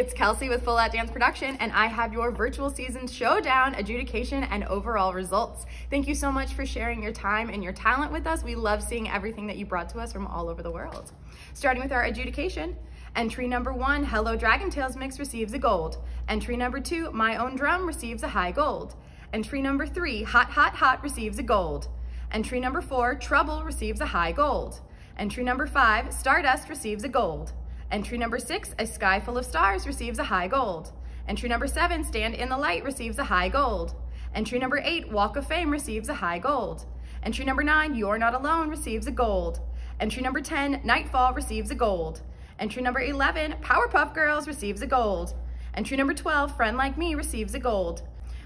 It's Kelsey with Full Out Dance Production, and I have your virtual season showdown, adjudication, and overall results. Thank you so much for sharing your time and your talent with us. We love seeing everything that you brought to us from all over the world. Starting with our adjudication, entry number one, Hello Dragon Tales Mix receives a gold. Entry number two, My Own Drum receives a high gold. Entry number three, Hot Hot Hot receives a gold. Entry number four, Trouble receives a high gold. Entry number five, Stardust receives a gold. Entry number six, A Sky Full of Stars receives a high gold. Entry number seven, Stand in the Light receives a high gold. Entry number eight, Walk of Fame receives a high gold. Entry number nine, You're Not Alone receives a gold. Entry number 10, Nightfall receives a gold. Entry number 11, Powerpuff Girls receives a gold. Entry number 12, Friend Like Me receives a gold.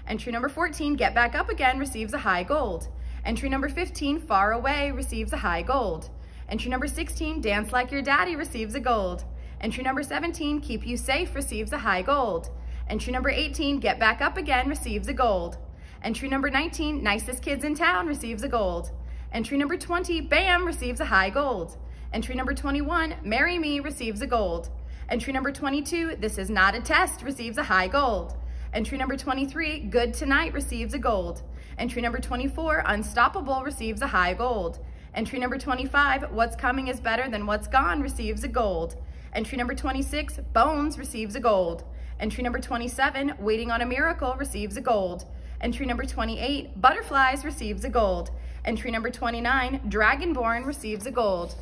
Entry number 14, Get Back Up Again receives a high gold. Entry number 15, Far Away receives a high gold. Entry number 16, Dance Like Your Daddy receives a gold. Entry number 17, Keep You Safe receives a high gold. Entry number 18, Get Back Up Again receives a gold. Entry number 19, Nicest Kids in Town receives a gold. Entry number 20, BAM receives a high gold. Entry number 21, Marry Me receives a gold. Entry number 22, This Is Not a Test receives a high gold. Entry number 23, Good Tonight receives a gold. Entry number 24, Unstoppable receives a high gold. Entry number 25, What's Coming is Better Than What's Gone receives a gold. Entry number 26, Bones receives a gold. Entry number 27, Waiting on a Miracle receives a gold. Entry number 28, Butterflies receives a gold. Entry number 29, Dragonborn receives a gold.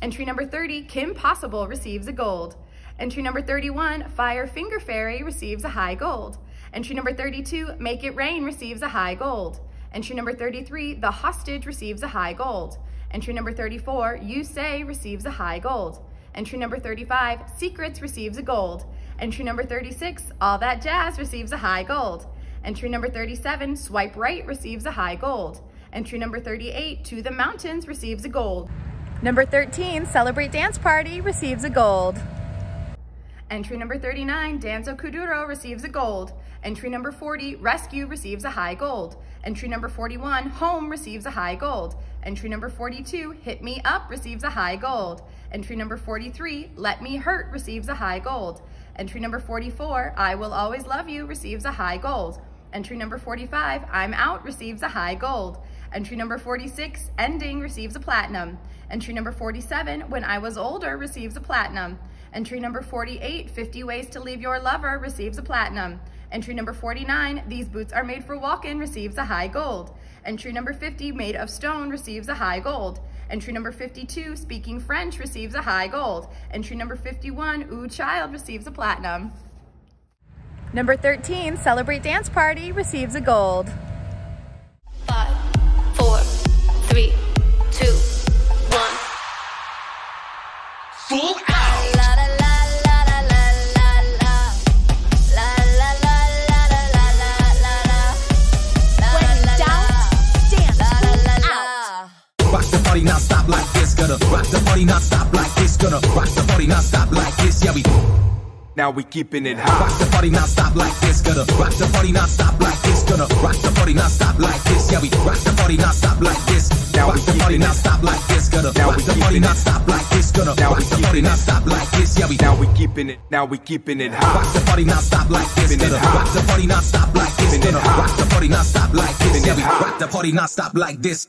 Entry number 30, Kim Possible receives a gold. Entry number 31, Fire Finger Fairy receives a high gold. Entry number 32, Make It Rain receives a high gold. Entry number 33, The Hostage receives a high gold. Entry number 34, You Say receives a high gold. Entry number 35, Secrets receives a gold. Entry number 36, All That Jazz receives a high gold. Entry number 37, Swipe Right receives a high gold. Entry number 38, To the Mountains receives a gold. Number 13, Celebrate Dance Party receives a gold. Entry number 39, Danza Kuduro receives a gold. Entry number 40, Rescue receives a high gold. Entry number 41, Home receives a high gold. Entry number 42, Hit Me Up receives a high gold. Entry number 43, Let Me Hurt receives a high gold. Entry number 44, I Will Always Love You receives a high gold. Entry number 45, I'm Out receives a high gold. Entry number 46, Ending receives a platinum. Entry number 47, When I Was Older receives a platinum. Entry number 48, 50 Ways to Leave Your Lover receives a platinum. Entry number 49, These Boots Are Made for Walking receives a high gold. Entry number 50, Made of Stone receives a high gold. Entry number 52, Speaking French receives a high gold. Entry number 51, Ooh Child receives a platinum. Number 13, Celebrate Dance Party receives a gold. Five, four, three, two, one. Full gonna rock the party not stop like this, gonna rock the party not stop like this, yeah we Now we keeping it hot. rock the party not stop like this, gonna rock the party not stop like this, gonna rock the party not stop like this, yeah we rock the party not stop like this, Now rock we the party keeping not it. stop like this, gonna Now rock the party keeping not it. stop like this, gonna Now rock the party keeping not it. stop like this, yeah we Now we keeping it. Now we keeping it hot. Rock the party not stop like this, Keeping it gonna hot. rock the party not stop like this, Keeping it gonna hot. rock the party not stop like this, yeah we rock the party not stop like this.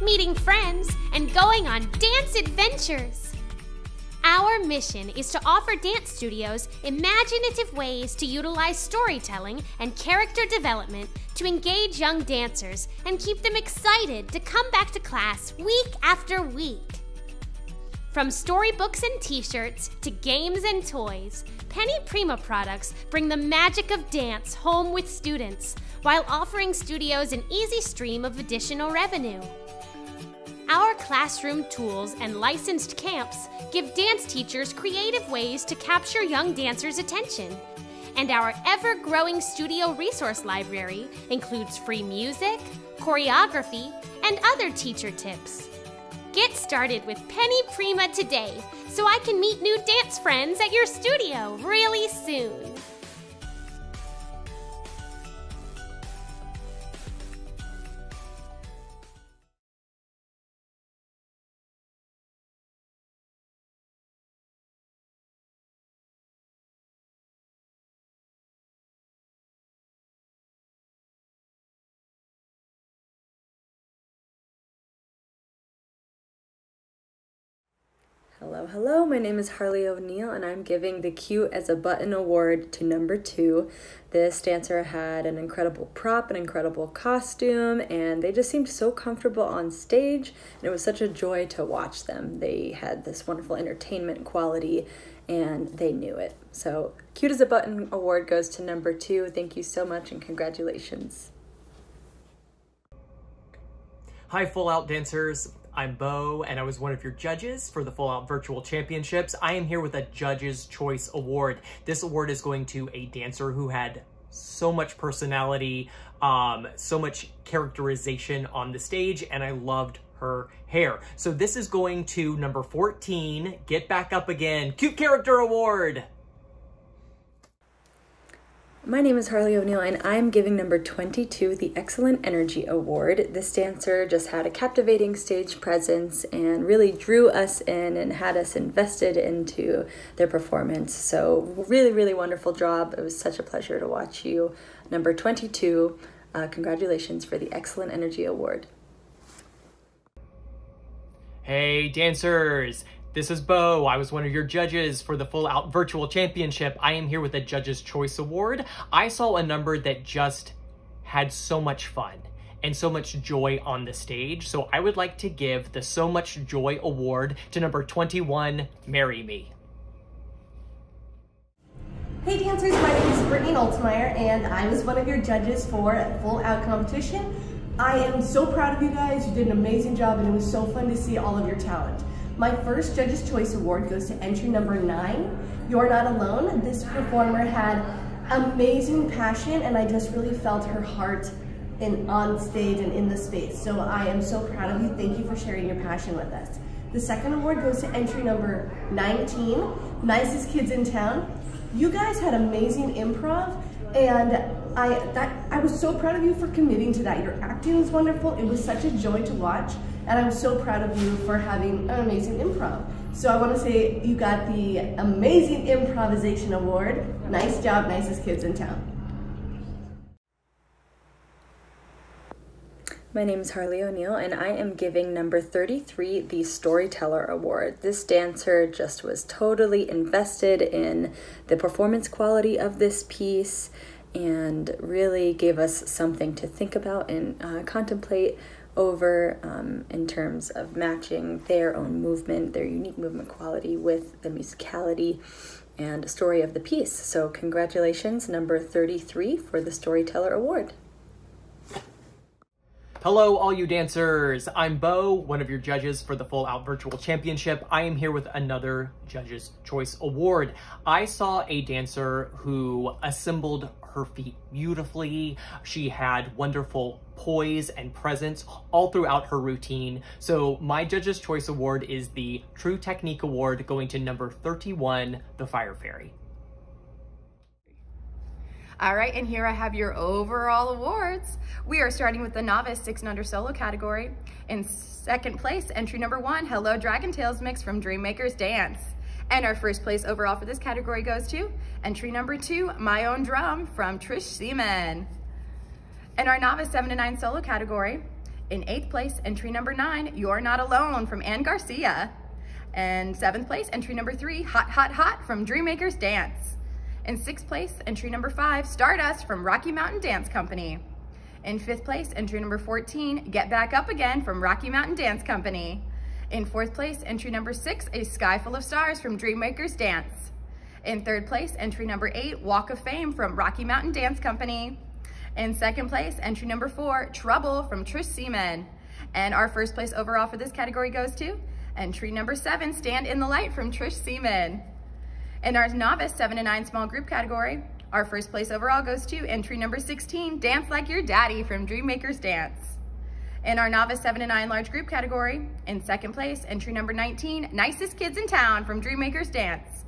meeting friends, and going on dance adventures. Our mission is to offer dance studios imaginative ways to utilize storytelling and character development to engage young dancers and keep them excited to come back to class week after week. From storybooks and t shirts to games and toys, Penny Prima products bring the magic of dance home with students while offering studios an easy stream of additional revenue. Our classroom tools and licensed camps give dance teachers creative ways to capture young dancers' attention. And our ever growing studio resource library includes free music, choreography, and other teacher tips. Get started with Penny Prima today so I can meet new dance friends at your studio really soon. Hello, hello. My name is Harley O'Neill, and I'm giving the Cute as a Button award to number two. This dancer had an incredible prop, an incredible costume, and they just seemed so comfortable on stage. And it was such a joy to watch them. They had this wonderful entertainment quality, and they knew it. So, Cute as a Button award goes to number two. Thank you so much, and congratulations. Hi, Full Out dancers. I'm Bo, and I was one of your judges for the Full Out Virtual Championships. I am here with a Judge's Choice Award. This award is going to a dancer who had so much personality, um, so much characterization on the stage, and I loved her hair. So this is going to number 14, Get Back Up Again, Cute Character Award. My name is Harley O'Neill, and I'm giving number 22 the Excellent Energy Award. This dancer just had a captivating stage presence and really drew us in and had us invested into their performance. So, really, really wonderful job. It was such a pleasure to watch you. Number 22, uh, congratulations for the Excellent Energy Award. Hey, dancers! This is Bo. I was one of your judges for the Full Out Virtual Championship. I am here with a Judge's Choice Award. I saw a number that just had so much fun and so much joy on the stage. So I would like to give the So Much Joy Award to number 21, Marry Me. Hey dancers, my name is Brittany Oltmeyer and I was one of your judges for Full Out Competition. I am so proud of you guys. You did an amazing job and it was so fun to see all of your talent. My first Judge's Choice Award goes to entry number nine, You're Not Alone. This performer had amazing passion and I just really felt her heart in on stage and in the space. So I am so proud of you. Thank you for sharing your passion with us. The second award goes to entry number 19, Nicest Kids in Town. You guys had amazing improv and I, that, I was so proud of you for committing to that. Your acting was wonderful. It was such a joy to watch. And I'm so proud of you for having an amazing improv. So I want to say you got the Amazing Improvisation Award. Nice job, nicest kids in town. My name is Harley O'Neill, and I am giving number 33 the Storyteller Award. This dancer just was totally invested in the performance quality of this piece and really gave us something to think about and uh, contemplate over um, in terms of matching their own movement, their unique movement quality with the musicality and story of the piece. So, congratulations, number 33 for the Storyteller Award. Hello, all you dancers. I'm Bo, one of your judges for the Full Out Virtual Championship. I am here with another Judge's Choice Award. I saw a dancer who assembled her feet beautifully. She had wonderful poise and presence all throughout her routine. So my Judge's Choice Award is the True Technique Award going to number 31, the Fire Fairy. All right, and here I have your overall awards. We are starting with the novice six and under solo category. In second place, entry number one, Hello Dragon Tales mix from Dreammakers Dance. And our first place overall for this category goes to entry number two, My Own Drum from Trish Seaman. In our novice seven to nine solo category, in eighth place, entry number nine, You're Not Alone from Ann Garcia. And seventh place, entry number three, Hot Hot Hot from Dreammakers Dance. In sixth place, entry number five, Stardust from Rocky Mountain Dance Company. In fifth place, entry number 14, Get Back Up Again from Rocky Mountain Dance Company. In fourth place, entry number six, A Sky Full of Stars from Dreammakers Dance. In third place, entry number eight, Walk of Fame from Rocky Mountain Dance Company. In second place, entry number four, Trouble from Trish Seaman. And our first place overall for this category goes to entry number seven, Stand in the Light from Trish Seaman. In our novice seven to nine small group category, our first place overall goes to entry number 16, Dance Like Your Daddy from Dreammakers Dance. In our novice seven to nine large group category, in second place, entry number 19, Nicest Kids in Town from Dreammakers Dance.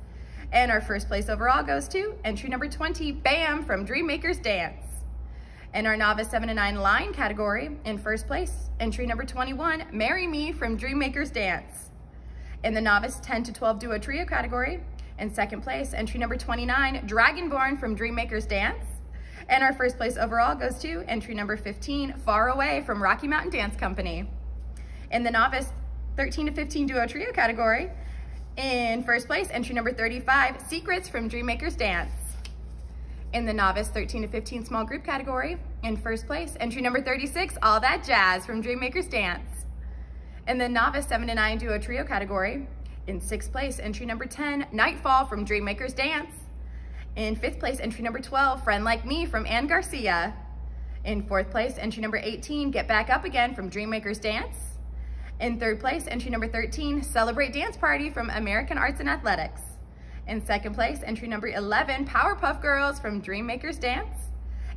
And our first place overall goes to entry number 20, Bam from Dreammakers Dance. In our novice 7 to 9 line category, in first place, entry number 21, Marry Me from Dreammakers Dance. In the novice 10 to 12 duo trio category, in second place, entry number 29, Dragonborn from Dreammakers Dance. And our first place overall goes to entry number 15, Far Away from Rocky Mountain Dance Company. In the novice 13 to 15 duo trio category, in first place, entry number 35, Secrets from Dreammakers Dance. In the novice 13 to 15 small group category, in first place, entry number 36, All That Jazz from Dreammakers Dance. In the novice 7 to 9 duo trio category, in sixth place, entry number 10, Nightfall from Dreammakers Dance. In fifth place, entry number 12, Friend Like Me from Ann Garcia. In fourth place, entry number 18, Get Back Up Again from Dreammakers Dance. In third place, entry number 13, Celebrate Dance Party from American Arts and Athletics. In second place, entry number 11, Powerpuff Girls from Dreammakers Dance.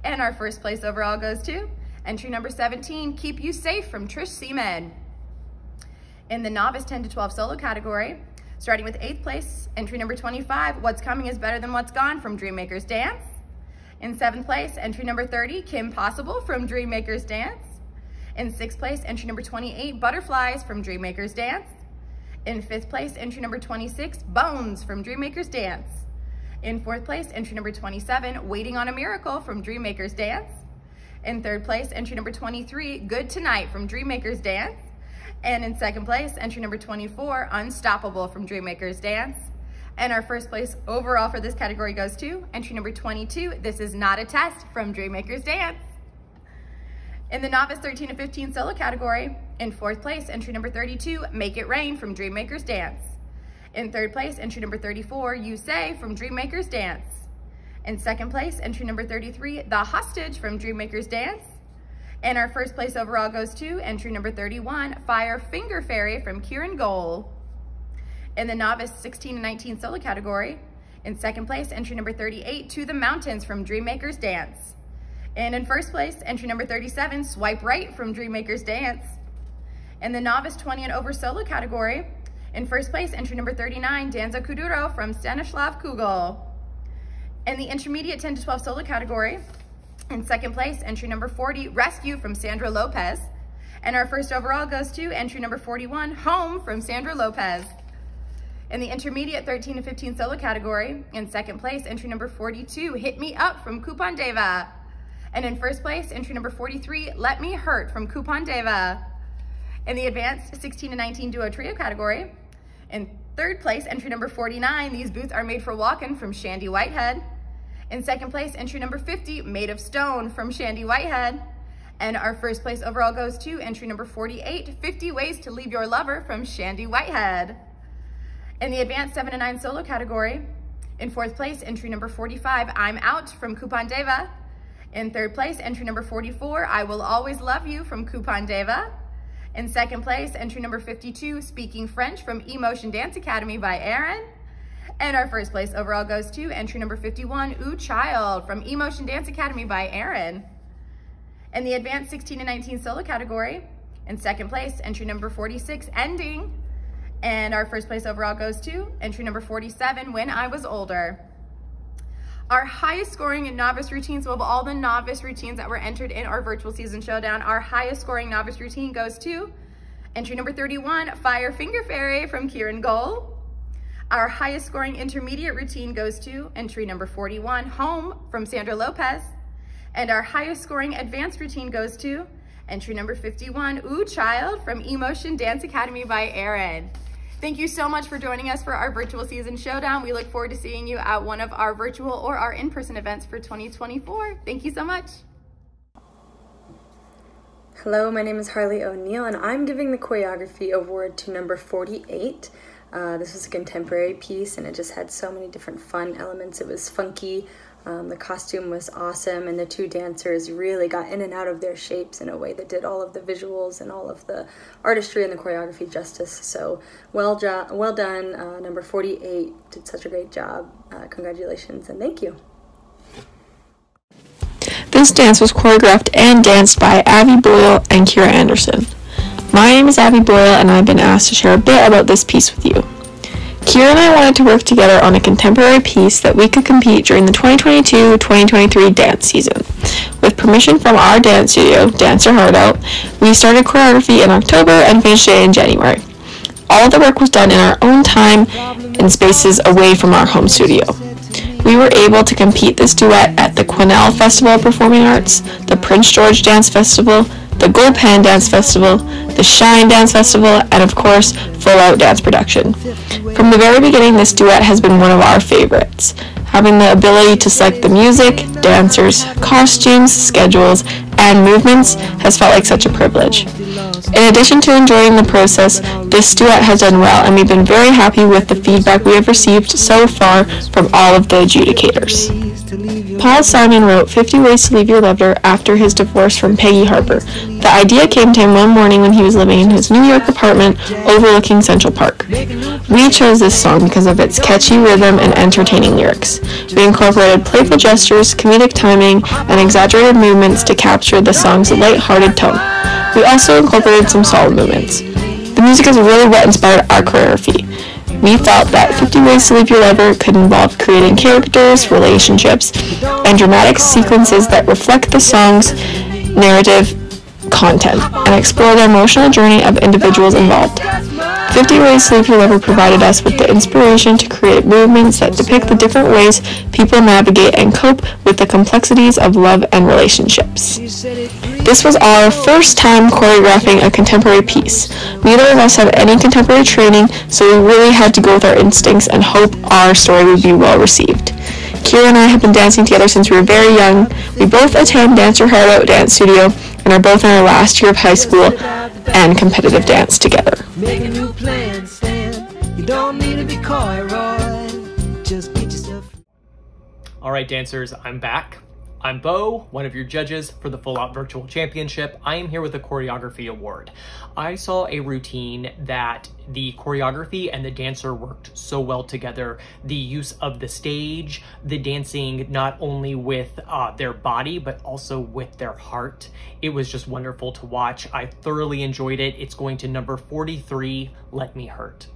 And our first place overall goes to entry number 17, Keep You Safe from Trish Seaman. In the novice 10 to 12 solo category, starting with eighth place, entry number 25, What's Coming is Better Than What's Gone from Dreammakers Dance. In seventh place, entry number 30, Kim Possible from Dreammakers Dance. In sixth place, entry number 28, Butterflies from Dreammakers Dance. In fifth place, entry number 26, Bones from Dreammakers Dance. In fourth place, entry number 27, Waiting on a Miracle from Dreammakers Dance. In third place, entry number 23, Good Tonight from Dreammakers Dance. And in second place, entry number 24, Unstoppable from Dreammakers Dance. And our first place overall for this category goes to entry number 22, This Is Not a Test from Dreammakers Dance. In the novice 13 to 15 solo category, in fourth place, entry number 32, Make It Rain from Dreammakers Dance. In third place, entry number 34, You Say from Dreammakers Dance. In second place, entry number 33, The Hostage from Dreammakers Dance. And our first place overall goes to entry number 31, Fire Finger Fairy from Kieran Goal. In the novice 16 to 19 solo category, in second place, entry number 38, To the Mountains from Dreammakers Dance. And in first place, entry number 37, Swipe Right from Dreammakers Dance. In the novice 20 and over solo category, in first place, entry number 39, Danza Kuduro from Stanislav Kugel. In the intermediate 10 to 12 solo category, in second place, entry number 40, Rescue from Sandra Lopez. And our first overall goes to entry number 41, Home from Sandra Lopez. In the intermediate 13 to 15 solo category, in second place, entry number 42, Hit Me Up from Coupon Deva. And in first place, entry number 43, Let Me Hurt from Coupon Deva. In the advanced 16 to 19 duo trio category, in third place, entry number 49, These Boots Are Made for Walking from Shandy Whitehead. In second place, entry number 50, Made of Stone from Shandy Whitehead. And our first place overall goes to entry number 48, 50 Ways to Leave Your Lover from Shandy Whitehead. In the advanced 7 to 9 solo category, in fourth place, entry number 45, I'm Out from Coupon Deva. In third place, entry number 44, I Will Always Love You from Coupon Deva. In second place, entry number 52, Speaking French from Emotion Dance Academy by Aaron. And our first place overall goes to entry number 51, Ooh Child from Emotion Dance Academy by Aaron. In the advanced 16 to 19 solo category, in second place, entry number 46, Ending. And our first place overall goes to entry number 47, When I Was Older. Our highest scoring in novice routines, of all the novice routines that were entered in our virtual season showdown, our highest scoring novice routine goes to entry number 31, Fire Finger Fairy from Kieran Goal. Our highest scoring intermediate routine goes to entry number 41, Home from Sandra Lopez. And our highest scoring advanced routine goes to entry number 51, Ooh Child from Emotion Dance Academy by Erin. Thank you so much for joining us for our virtual season showdown. We look forward to seeing you at one of our virtual or our in-person events for 2024. Thank you so much. Hello, my name is Harley O'Neill, and I'm giving the choreography award to number 48. Uh, this was a contemporary piece, and it just had so many different fun elements. It was funky, Um, the costume was awesome, and the two dancers really got in and out of their shapes in a way that did all of the visuals and all of the artistry and the choreography justice. So well, jo- well done. Uh, number 48 did such a great job. Uh, congratulations and thank you. This dance was choreographed and danced by Abby Boyle and Kira Anderson. My name is Abby Boyle, and I've been asked to share a bit about this piece with you. Kira and I wanted to work together on a contemporary piece that we could compete during the 2022-2023 dance season. With permission from our dance studio, Dancer Heart Out, we started choreography in October and finished it in January. All the work was done in our own time in spaces away from our home studio. We were able to compete this duet at the Quesnel Festival of Performing Arts, the Prince George Dance Festival, the Gold Pan Dance Festival, the Shine Dance Festival, and of course, Full Out Dance Production. From the very beginning, this duet has been one of our favorites. Having the ability to select the music, dancers, costumes, schedules, and movements has felt like such a privilege. In addition to enjoying the process, this duet has done well, and we've been very happy with the feedback we have received so far from all of the adjudicators. Paul Simon wrote 50 Ways to Leave Your Lover after his divorce from Peggy Harper. The idea came to him one morning when he was living in his New York apartment overlooking Central Park. We chose this song because of its catchy rhythm and entertaining lyrics. We incorporated playful gestures, comedic timing, and exaggerated movements to capture the song's light-hearted tone. We also incorporated some solid movements. The music is really what inspired our choreography. We felt that 50 Ways to Leave Your Lover could involve creating characters, relationships, and dramatic sequences that reflect the song's narrative content and explore the emotional journey of individuals involved. 50 Ways Your Lover provided us with the inspiration to create movements that depict the different ways people navigate and cope with the complexities of love and relationships. This was our first time choreographing a contemporary piece. Neither of us have any contemporary training, so we really had to go with our instincts and hope our story would be well received. Kira and I have been dancing together since we were very young. We both attend Dancer Heart Out Dance Studio and are both in our last year of high school and competitive dance together. Make a new plan, Stan. You don't need to be coy, Roy. Just get yourself. All right, dancers, I'm back. I'm Bo, one of your judges for the Full Out Virtual Championship. I am here with a choreography award. I saw a routine that the choreography and the dancer worked so well together. The use of the stage, the dancing not only with uh, their body, but also with their heart. It was just wonderful to watch. I thoroughly enjoyed it. It's going to number 43, Let Me Hurt.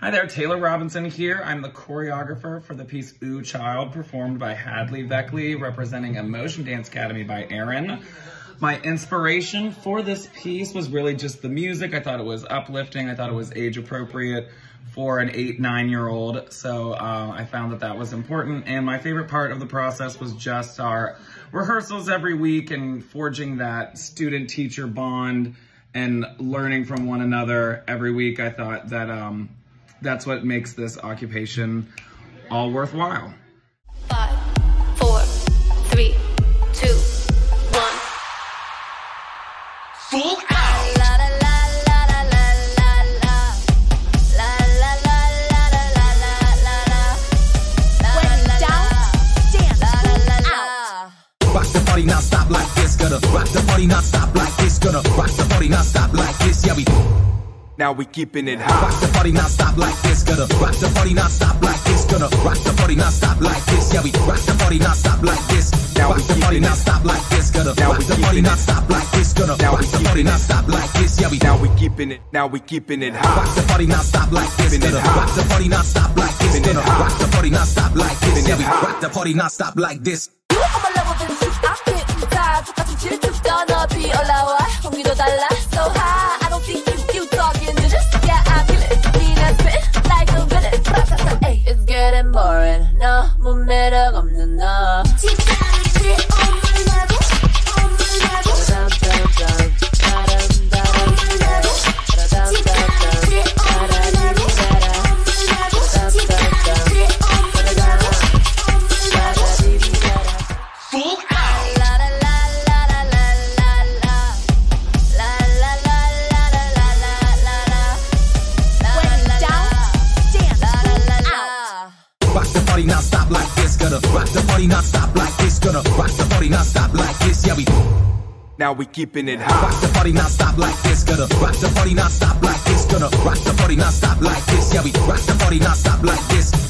Hi there, Taylor Robinson here. I'm the choreographer for the piece Ooh Child, performed by Hadley Veckley, representing Emotion Dance Academy by Aaron. My inspiration for this piece was really just the music. I thought it was uplifting. I thought it was age appropriate for an eight, nine year old. So uh, I found that that was important. And my favorite part of the process was just our rehearsals every week and forging that student teacher bond and learning from one another every week. I thought that um, that's what makes this occupation all worthwhile. Five, four, three, two, one. Full out. La, la, la. Not stop like this, gonna rock the party, not stop like this, gonna rock the party, not stop like this, yeah we Now we keeping it rock hot. the party not stop like this. Gonna rock the party not stop like this. Gonna rock the party not stop like this. Yeah, we rock the party not stop like this. Now rock we the party keeping not it. stop like this. Gonna Now rock we the party keeping not it. stop like this. Gonna Now rock we the party keeping not it. stop like this. Yeah, we Now we keeping it. Now we keeping it Rock hot. the party not stop like this. Keeping it Gonna hot. rock the party not stop like this. Keeping it Gonna hot. rock the party not stop like this. Keeping Yeah, it we hot. rock the party not stop like this. You on my level, then shoot. I'm getting tired. 똑같은 질투 떠너비 올라와. 공기도 달라, so high. 무 매력 없는 너. We keeping it hot. rock the party not stop like this. Gonna rock the party not stop like this. Gonna rock the party not stop like this. Yeah, we rock the party not stop like this.